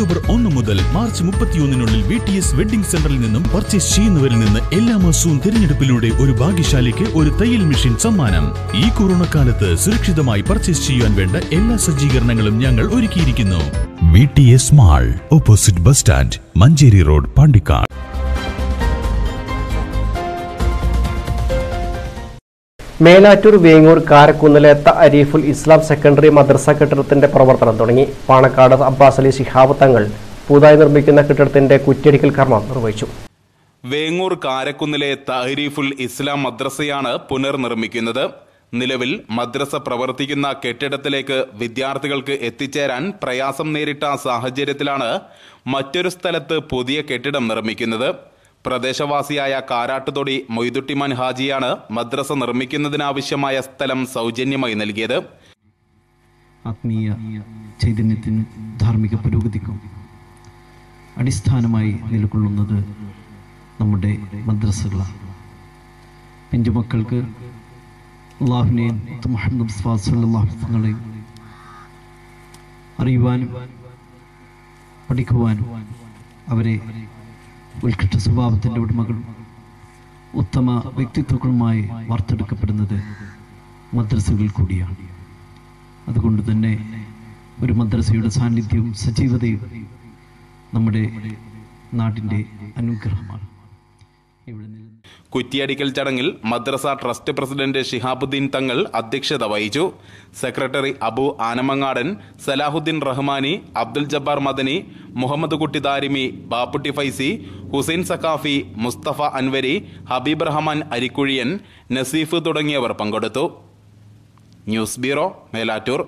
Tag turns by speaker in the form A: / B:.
A: October ഒന്ന് മുതൽ March മുപ്പത്തിയൊന്നിനുള്ളിൽ വി ടി എസ് വെഡിംഗ് സെന്ററിൽ നിന്നും പർച്ചേസ് ചെയ്യുന്നവരിൽ നിന്ന് എല്ലാ മാസവും തിരഞ്ഞെടുപ്പിലൂടെ ഒരു ഭാഗ്യശാലിക്ക് ഒരു തയ്യൽ മെഷീൻ സമ്മാനം. ഈ കൊറോണ കാലത്ത് സുരക്ഷിതമായി പർച്ചേസ് ചെയ്യാൻ വേണ്ട എല്ലാ സജ്ജീകരണങ്ങളും ഞങ്ങൾ ഒരുക്കിയിരിക്കുന്നു. V T S mall opposite bus stand Manjeri road Pandikkad.
B: Melattur Vengoor കാരക്കുന്നിലെ ത അരീഫുൽ ഇസ്ലാം സെക്കൻഡറി മദ്രസ കെട്ടിടത്തിന്റെ പ്രവർത്തനം തുടങ്ങി. പാണക്കാട് അബ്ബാസ് അലി ശിഹാബ് തങ്ങൾ പുതുതായി നിർമ്മിക്കുന്ന കെട്ടിടത്തിന്റെ കുറ്റിയടിക്കൽ കർമ്മം നിർവഹിച്ചു.
C: വേങ്ങൂർ കാരക്കുന്നിലെ തഹരീഫുൽ ഇസ്ലാം മദ്രസയാണ് പുനർനിർമ്മിക്കുന്നത്. നിലവിൽ മദ്രസ പ്രവർത്തിക്കുന്ന കെട്ടിടത്തിലേക്ക് വിദ്യാർത്ഥികൾക്ക് എത്തിച്ചേരാൻ പ്രയാസം നേരിട്ട സാഹചര്യത്തിലാണ് മറ്റൊരു സ്ഥലത്ത് പുതിയ കെട്ടിടം നിർമ്മിക്കുന്നത്. പ്രദേശവാസിയായ കാരാട്ടുതൊടി മൊയ്തുട്ടിമാൻ ഹാജിയാണ് മദ്രസ നിർമ്മിക്കുന്നതിനാവശ്യമായ സ്ഥലം സൗജന്യമായി നൽകിയത്.
D: ആത്മീയ ചൈതന്യത്തിനും ധാർമ്മിക പുരോഗതിക്കും അടിസ്ഥാനമായി നിലകൊള്ളുന്നത് നമ്മുടെ മദ്രസകളാണ്. എന്റെ മക്കൾക്ക് അള്ളാഹുവിനെയും മുഹമ്മദ് വസല്ലമയെയും അറിയുവാനും പഠിക്കുവാനും അവരെ ഉത്കൃഷ്ട സ്വഭാവത്തിന്റെ ഉടമകളും ഉത്തമ വ്യക്തിത്വങ്ങളുമായി വാർത്തെടുക്കപ്പെടുന്നത് മദ്രസകളിൽ കൂടിയാണ്. അതുകൊണ്ട് തന്നെ ഒരു മദ്രസയുടെ സാന്നിധ്യവും സജീവതയും നമ്മുടെ നാടിന്റെ അനുഗ്രഹമാണ്.
C: കുറ്റിയടിക്കൽ ചടങ്ങിൽ മദ്രസ ട്രസ്റ്റ് പ്രസിഡന്റ് ഷിഹാബുദ്ദീൻ തങ്ങൾ അധ്യക്ഷത വഹിച്ചു. സെക്രട്ടറി അബു ആനമങ്ങാടൻ സലാഹുദ്ദീൻ റഹ്മാനി അബ്ദുൽ ജബ്ബാർ മദനി മുഹമ്മദ് കുട്ടി ദാരിമി ബാപ്പുട്ടി ഫൈസി ഹുസൈൻ സക്കാഫി മുസ്തഫ അൻവരി ഹബീബ് റഹ്മാൻ അരിക്കുഴിയൻ നസീഫ് തുടങ്ങിയവർ പങ്കെടുത്തു. News bureau Melattur.